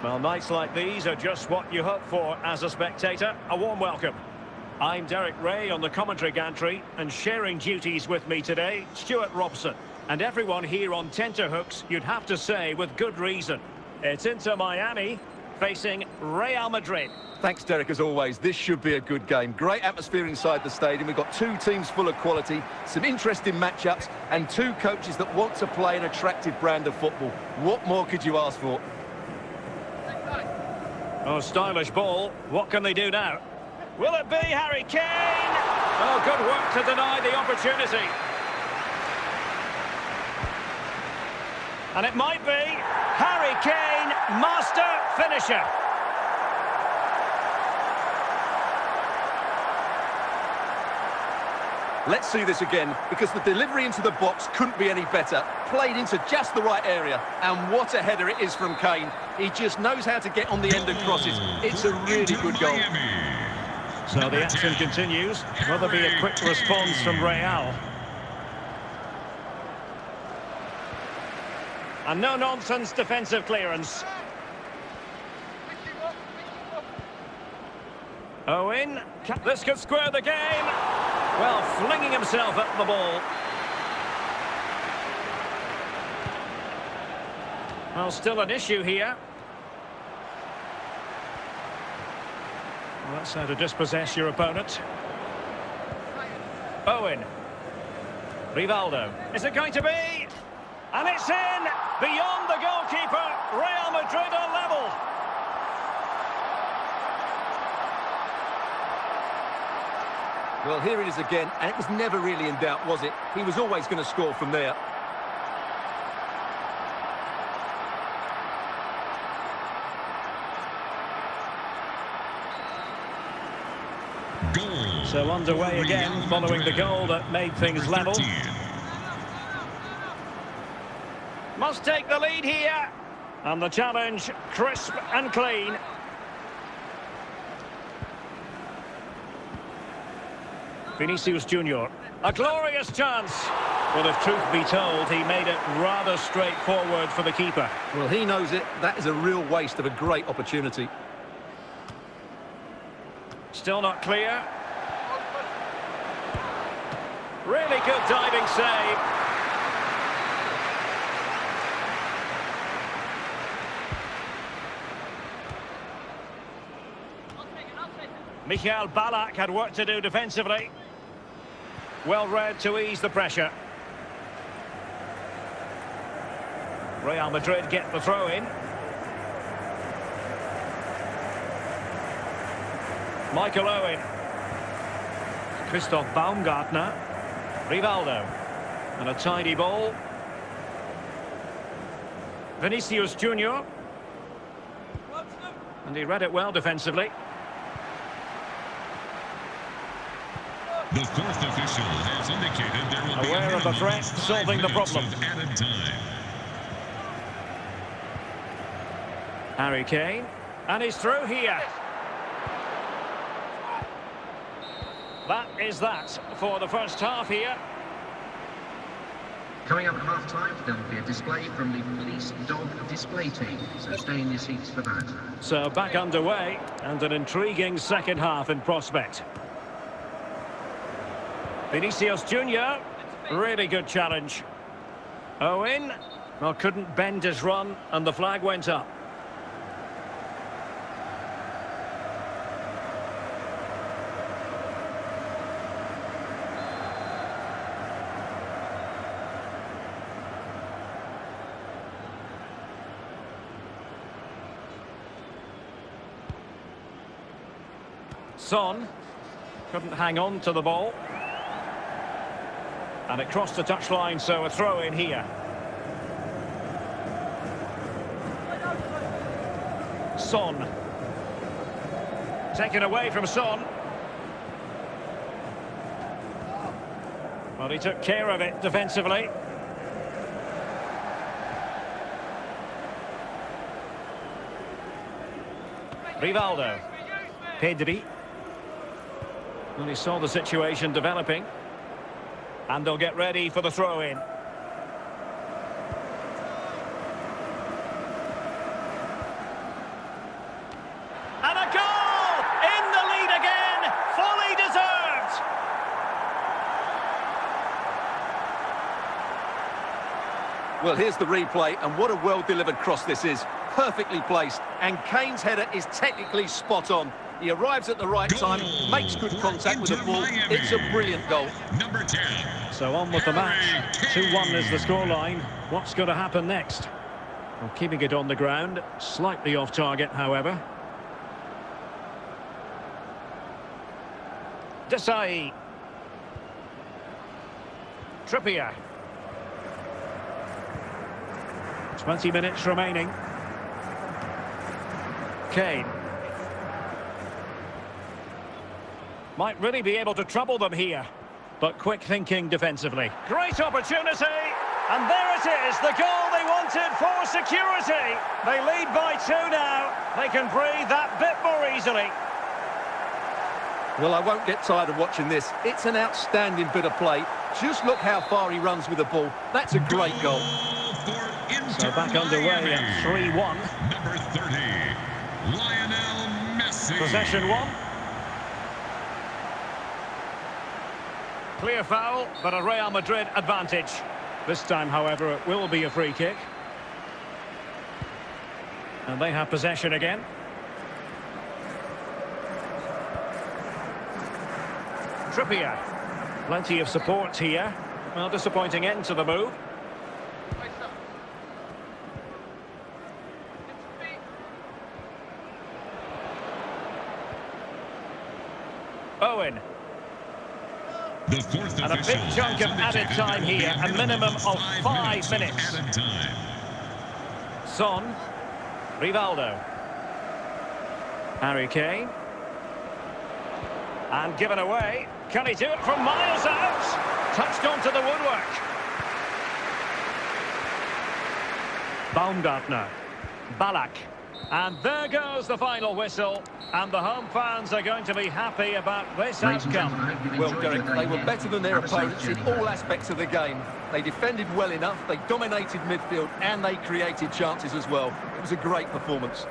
Well, nights like these are just what you hope for as a spectator. A warm welcome. I'm Derek Ray on the commentary gantry, and sharing duties with me today, Stuart Robson. And everyone here on tenterhooks, you'd have to say with good reason. It's Inter Miami facing Real Madrid. Thanks, Derek, as always. This should be a good game. Great atmosphere inside the stadium. We've got two teams full of quality, some interesting matchups, and two coaches that want to play an attractive brand of football. What more could you ask for? Oh, stylish ball. What can they do now? Will it be Harry Kane? Oh, good work to deny the opportunity. And it might be Harry Kane, master finisher. Let's see this again, because the delivery into the box couldn't be any better. Played into just the right area, and what a header it is from Kane. He just knows how to get on the end of crosses. It's a really good goal. So the action continues. Will there be a quick response from Real? And no-nonsense defensive clearance. Owen, this could square the game. Well, flinging himself at the ball. Well, still an issue here. Well, that's how to dispossess your opponent. Owen. Rivaldo. Is it going to be? And it's in! Beyond the goalkeeper, Real Madrid are level. Well, here it is again, and it was never really in doubt, was it? He was always going to score from there. Goal. So underway again, following the goal that made things level. Must take the lead here. And the challenge, crisp and clean. Vinicius Junior. A glorious chance. Well, if truth be told, he made it rather straightforward for the keeper. Well, he knows it. That is a real waste of a great opportunity. Still not clear. Really good diving save. Michael Ballack had work to do defensively. Well read to ease the pressure. Real Madrid get the throw in. Michael Owen. Christoph Baumgartner. Rivaldo. And a tidy ball. Vinicius Junior. And he read it well defensively. The fourth official has indicated there will be Aware of the threat, solving the problem. added time. Harry Kane. And he's through here. That is that for the first half here. Coming up at half time, there will be a display from the police dog display team, so stay in your seats for that. So back underway and an intriguing second half in prospect. Vinicius Junior, really good challenge. Owen, well, couldn't bend his run and the flag went up. Son couldn't hang on to the ball. And it crossed the touchline, so a throw in here. Son. Taken away from Son. Well, he took care of it defensively. Rivaldo. Pedri. Well, he saw the situation developing. And they'll get ready for the throw-in. Well, here's the replay, and what a well-delivered cross this is. Perfectly placed, and Kane's header is technically spot on. He arrives at the right Goal time, makes good contact with the ball. Miami. It's a brilliant goal. Number 10. So on with the match. 2-1 is the scoreline. What's going to happen next? Well, keeping it on the ground, slightly off target, however. Desai. Trippier. 20 minutes remaining. Kane. Might really be able to trouble them here. But quick thinking defensively. Great opportunity. And there it is, the goal they wanted for security. They lead by two now. They can breathe that bit more easily. Well, I won't get tired of watching this. It's an outstanding bit of play. Just look how far he runs with the ball. That's a great goal. for Inter So back underway at 3-1. Number 30, Lionel Messi. Possession one. Clear foul, but a Real Madrid advantage. This time, however, it will be a free kick. And they have possession again. Trippier. Plenty of support here. Well, disappointing end to the move. Owen. The fourth And a big chunk of added time there will be here, a minimum of five five minutes. Son. Rivaldo. Harry Kane. And given away. Can he do it from miles out? Touched onto the woodwork. Baumgartner. Ballack. And there goes the final whistle. And the home fans are going to be happy about this Ladies outcome. gentlemen, I hope you've Well, enjoyed Derek, they were better than their Have opponents in all aspects of the game. They defended well enough, they dominated midfield, and they created chances as well. It was a great performance.